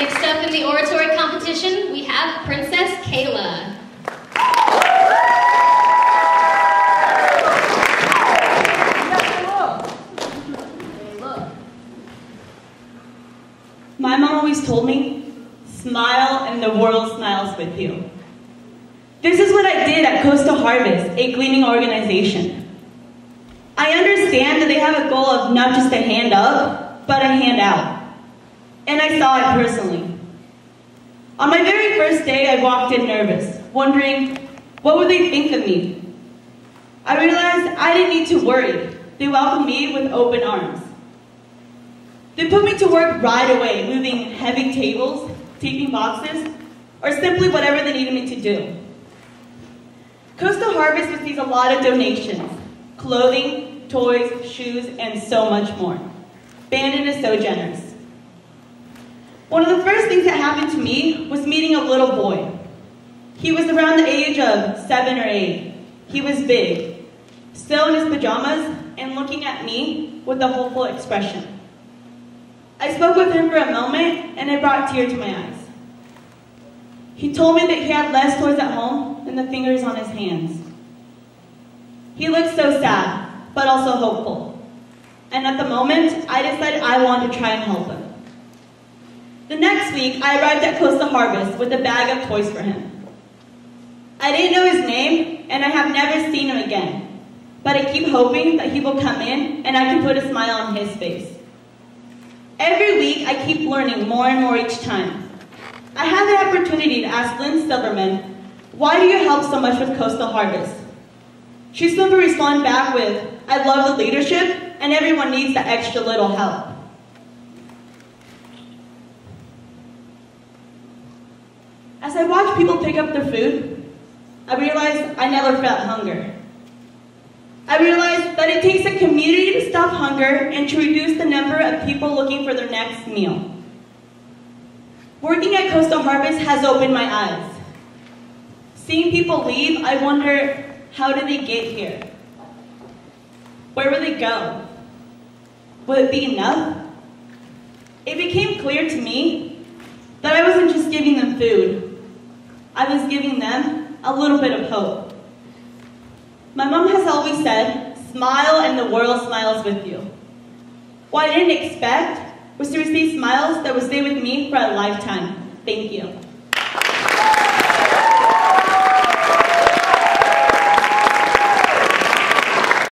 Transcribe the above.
Next up in the oratory competition, we have Princess Keyla. My mom always told me, smile and the world smiles with you. This is what I did at Coastal Harvest, a gleaning organization. I understand that they have a goal of not just a hand up, but a hand out. And I saw it personally. On my very first day, I walked in nervous, wondering, what would they think of me? I realized I didn't need to worry. They welcomed me with open arms. They put me to work right away, moving heavy tables, taping boxes, or simply whatever they needed me to do. Coastal Harvest receives a lot of donations, clothing, toys, shoes, and so much more. Bandon is so generous. One of the first things that happened to me was meeting a little boy. He was around the age of seven or eight. He was big, still in his pajamas, and looking at me with a hopeful expression. I spoke with him for a moment, and it brought tears to my eyes. He told me that he had less toys at home than the fingers on his hands. He looked so sad, but also hopeful. And at the moment, I decided I wanted to try and help him. The next week, I arrived at Coastal Harvest with a bag of toys for him. I didn't know his name, and I have never seen him again. But I keep hoping that he will come in and I can put a smile on his face. Every week, I keep learning more and more each time. I had the opportunity to ask Lynn Silverman, why do you help so much with Coastal Harvest? She simply responded back with, I love the leadership, and everyone needs that extra little help. As I watch people pick up their food, I realize I never felt hunger. I realized that it takes a community to stop hunger and to reduce the number of people looking for their next meal. Working at Coastal Harvest has opened my eyes. Seeing people leave, I wonder, how did they get here? Where will they go? Will it be enough? It became clear to me that I wasn't just giving them food. I was giving them a little bit of hope. My mom has always said, smile and the world smiles with you. What I didn't expect was to receive smiles that would stay with me for a lifetime. Thank you.